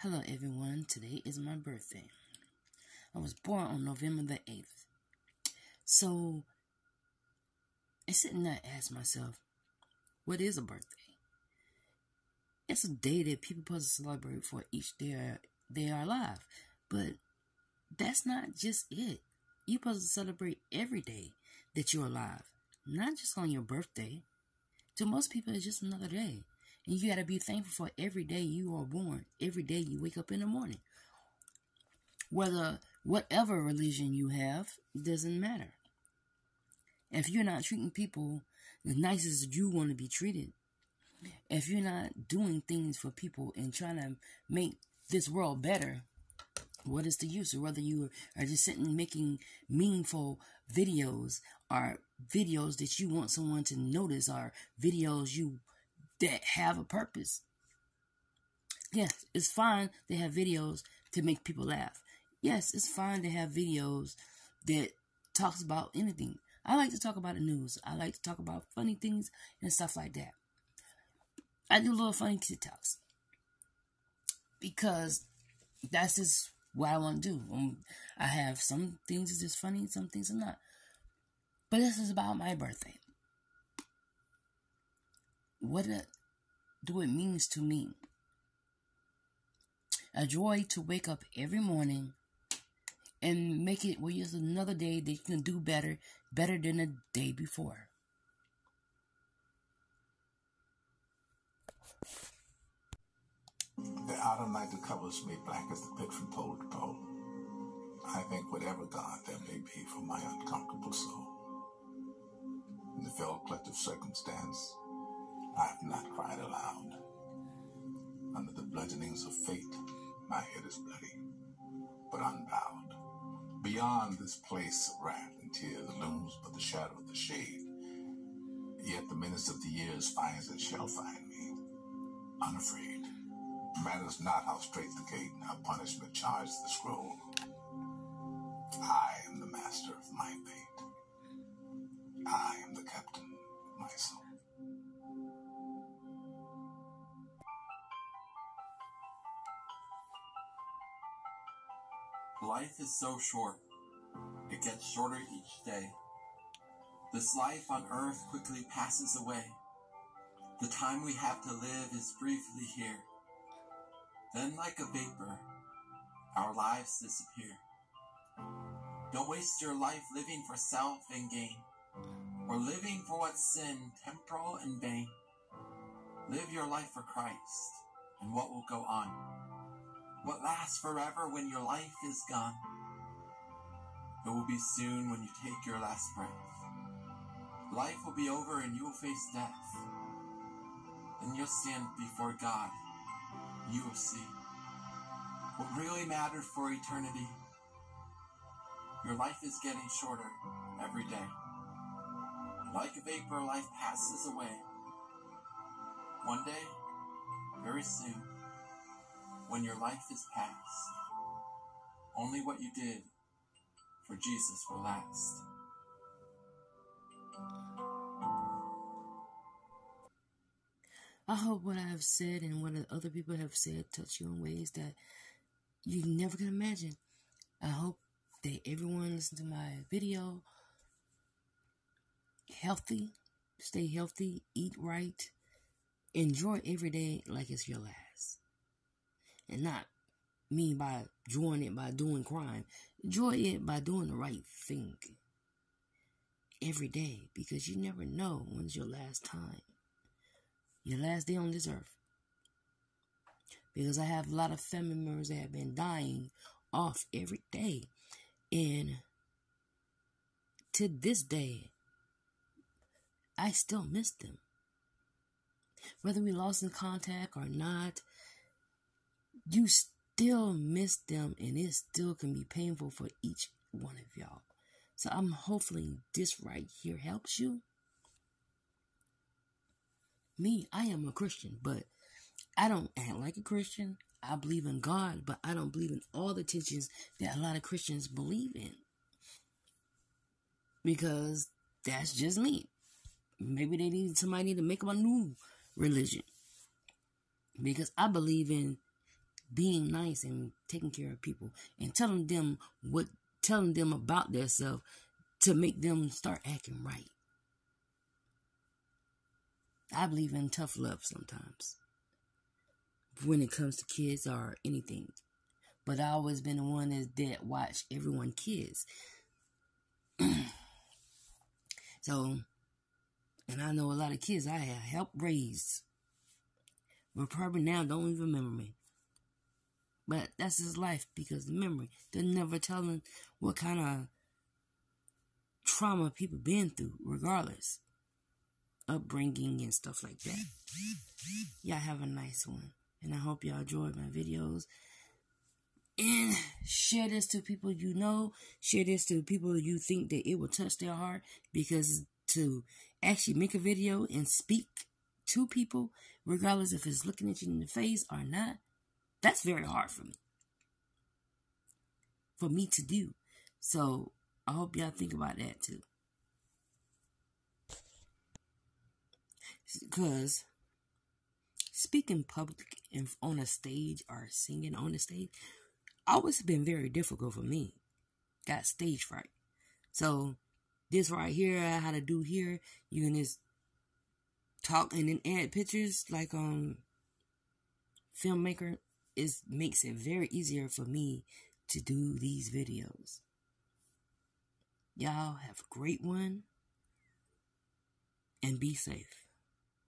Hello, everyone. Today is my birthday. I was born on November the 8th. So, I sit and I ask myself, what is a birthday? It's a day that people supposed to celebrate for each day they are alive. But that's not just it. You're supposed to celebrate every day that you're alive, not just on your birthday. To most people, it's just another day. And you got to be thankful for every day you are born, every day you wake up in the morning. Whether, whatever religion you have, doesn't matter. If you're not treating people as nice as you want to be treated, if you're not doing things for people and trying to make this world better, what is the use? Whether you are just sitting making meaningful videos or videos that you want someone to notice or videos you that have a purpose. Yes, it's fine to have videos to make people laugh. Yes, it's fine to have videos that talks about anything. I like to talk about the news. I like to talk about funny things and stuff like that. I do little funny TikToks because that's just what I want to do. Um, I have some things that's just funny, some things are not. But this is about my birthday what do it means to me. A joy to wake up every morning and make it well it's another day that you can do better, better than the day before. The outer night that covers me black as the pit from pole to pole. I think whatever God there may be for my uncomfortable soul. In the fell collective circumstance, I have not cried aloud. Under the bludgeonings of fate, my head is bloody, but unbowed. Beyond this place of wrath and tears looms but the shadow of the shade. Yet the menace of the years finds and shall find me, unafraid. Matters not how straight the gate, how punishment charges the scroll. I am the master of my fate. I am the captain of Life is so short. It gets shorter each day. This life on earth quickly passes away. The time we have to live is briefly here. Then like a vapor, our lives disappear. Don't waste your life living for self and gain, or living for what's sin, temporal and vain. Live your life for Christ, and what will go on what lasts forever when your life is gone. It will be soon when you take your last breath. Life will be over and you will face death. Then you'll stand before God. You will see what really mattered for eternity. Your life is getting shorter every day. Like a vapor, life passes away. One day, very soon, when your life is past. Only what you did for Jesus will last. I hope what I have said and what other people have said touch you in ways that you never can imagine. I hope that everyone listen to my video healthy, stay healthy, eat right, enjoy every day like it's your last and not mean by enjoying it by doing crime. Enjoy it by doing the right thing every day because you never know when's your last time, your last day on this earth. Because I have a lot of family members that have been dying off every day. And to this day, I still miss them. Whether we lost in contact or not, you still miss them and it still can be painful for each one of y'all. So I'm hopefully this right here helps you. Me, I am a Christian, but I don't act like a Christian. I believe in God, but I don't believe in all the teachings that a lot of Christians believe in. Because that's just me. Maybe they need somebody to make up a new religion. Because I believe in being nice and taking care of people and telling them what telling them about themselves to make them start acting right. I believe in tough love sometimes when it comes to kids or anything. But I always been the one that, watch everyone kids. so, and I know a lot of kids I have helped raise. But probably now don't even remember me. But that's his life because the memory. They're never telling what kind of trauma people been through, regardless. Upbringing and stuff like that. Y'all have a nice one. And I hope y'all enjoyed my videos. And share this to people you know. Share this to people you think that it will touch their heart. Because to actually make a video and speak to people, regardless if it's looking at you in the face or not, that's very hard for me. For me to do. So I hope y'all think about that too. Because speaking public and on a stage or singing on a stage always been very difficult for me. Got stage fright. So this right here, had to do here, you can just talk and then add pictures like um filmmaker is makes it very easier for me to do these videos. Y'all have a great one and be safe.